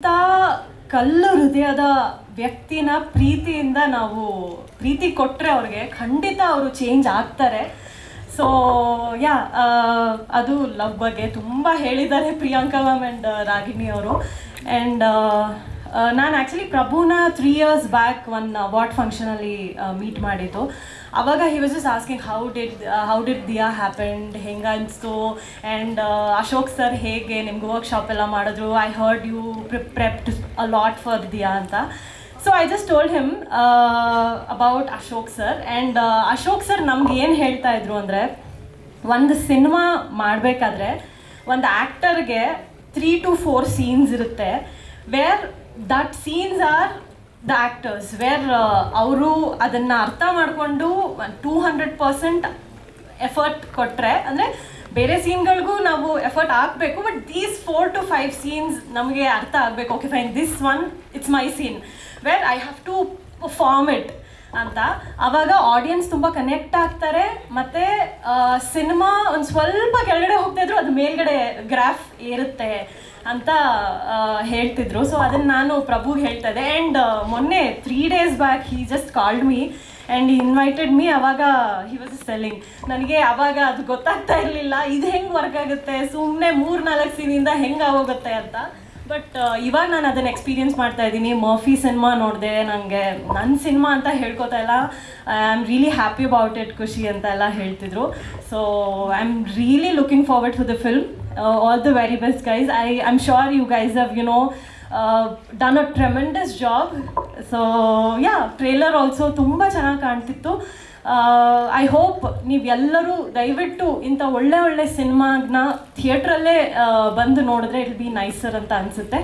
ಇಂಥ ಕಲ್ಲು ಹೃದಯದ ವ್ಯಕ್ತಿನ ಪ್ರೀತಿಯಿಂದ ನಾವು ಪ್ರೀತಿ ಕೊಟ್ಟರೆ ಅವ್ರಿಗೆ ಖಂಡಿತ ಅವರು ಚೇಂಜ್ ಆಗ್ತಾರೆ. ಸೊ ಯಾ ಅದು ಲವ್ ಬಗ್ಗೆ ತುಂಬ ಹೇಳಿದ್ದಾರೆ ಪ್ರಿಯಾಂಕಾ ಮ್ಯಾಮ್ ಆ್ಯಂಡ್ ರಾಗಿಣಿ ಅವರು. ಆ್ಯಂಡ್ ನಾನು actually ಪ್ರಭುನ three years back one what ಫಂಕ್ಷನಲ್ಲಿ meet ಮಾಡಿದ್ದು. ಅವಾಗ he was just asking how did how did Dia happened ಹೆಂಗೆ ಅನಿಸ್ತು? ಆ್ಯಂಡ್ ಅಶೋಕ್ ಸರ್ ಹೇಗೆ ನಿಮ್ಗೆ ವರ್ಕ್ಶಾಪ್ ಎಲ್ಲ ಮಾಡಿದ್ರು? I heard you prepped a lot for Dia ಅಂತ. So I just told him about Ashok sir and Ashok sir ನಮ್ಗೆ ಏನು ಹೇಳ್ತಾ ಇದ್ರು ಅಂದರೆ, ಒಂದು ಸಿನಿಮಾ ಮಾಡಬೇಕಾದ್ರೆ, ಒಂದು ಆ್ಯಕ್ಟರ್ಗೆ ತ್ರೀ ಟು ಫೋರ್ ಸೀನ್ಸ್ ಇರುತ್ತೆ. Where that scenes are the actors where ಅವರು ಅದನ್ನು ಅರ್ಥ ಮಾಡಿಕೊಂಡು ಟೂ ಹಂಡ್ರೆಡ್ ಪರ್ಸೆಂಟ್ ಎಫರ್ಟ್ ಕೊಟ್ಟರೆ ಅಂದರೆ ಬೇರೆ ಸೀನ್ಗಳಿಗೂ ನಾವು ಎಫರ್ಟ್ ಹಾಕಬೇಕು but these four to five scenes ನಮಗೆ ಅರ್ಥ ಆಗಬೇಕು. Okay fine this one it's my scene where I have to form it ಅಂತ. ಆವಾಗ ಆಡಿಯನ್ಸ್ ತುಂಬ ಕನೆಕ್ಟ್ ಆಗ್ತಾರೆ, ಮತ್ತು ಸಿನಿಮಾ ಒಂದು ಸ್ವಲ್ಪ ಕೆಳಗಡೆ ಹೋಗ್ತಾ ಇದ್ರು, ಅದು ಮೇಲ್ಗಡೆ ಗ್ರಾಫ್ ಏರುತ್ತೆ. ಅಂತ ಹೇಳ್ತಿದ್ರು. ಸೊ ಅದನ್ನು ನಾನು ಪ್ರಭುಗೆ ಹೇಳ್ತಾ ಇದ್ದೆ ಆ್ಯಂಡ್ ಮೊನ್ನೆ three days back he just called me and invited me ಅವಾಗ ಹಿ ವಾಸ್ ಸೆಲ್ಲಿಂಗ್ ನನಗೆ ಅವಾಗ ಅದು ಗೊತ್ತಾಗ್ತಾ ಇರಲಿಲ್ಲ. ಇದು ಹೆಂಗೆ ವರ್ಕ್ ಆಗುತ್ತೆ? ಸುಮ್ಮನೆ ಮೂರು ನಾಲ್ಕು ಸೀನಿಂದ ಹೆಂಗೆ ಆಗೋಗುತ್ತೆ ಅಂತ. ಬಟ್ ಇವಾಗ ನಾನು ಅದನ್ನು ಎಕ್ಸ್ಪೀರಿಯನ್ಸ್ ಮಾಡ್ತಾ ಇದ್ದೀನಿ. ಮರ್ಫಿ ಸಿನಿಮಾ ನೋಡಿದೆ. ನನಗೆ ನನ್ನ ಸಿನಿಮಾ ಅಂತ ಹೇಳ್ಕೊತಾ ಇಲ್ಲ. I am really happy about it ಖುಷಿ ಅಂತ ಎಲ್ಲ ಹೇಳ್ತಿದ್ರು. So I am really looking forward to the film all the very best guys I I am sure you guys have you know done a tremendous job so yeah trailer also ತುಂಬ ಚೆನ್ನಾಗಿ ಕಾಣ್ತಿತ್ತು I hope ನೀವೆಲ್ಲರೂ ದಯವಿಟ್ಟು ಇಂಥ ಒಳ್ಳೆ ಒಳ್ಳೆ ಸಿನಿಮಾನ ಥಿಯೇಟ್ರಲ್ಲೇ ಬಂದು ನೋಡಿದ್ರೆ ಇಟ್ ಬಿ ನೈಸರ್ ಅಂತ ಅನಿಸುತ್ತೆ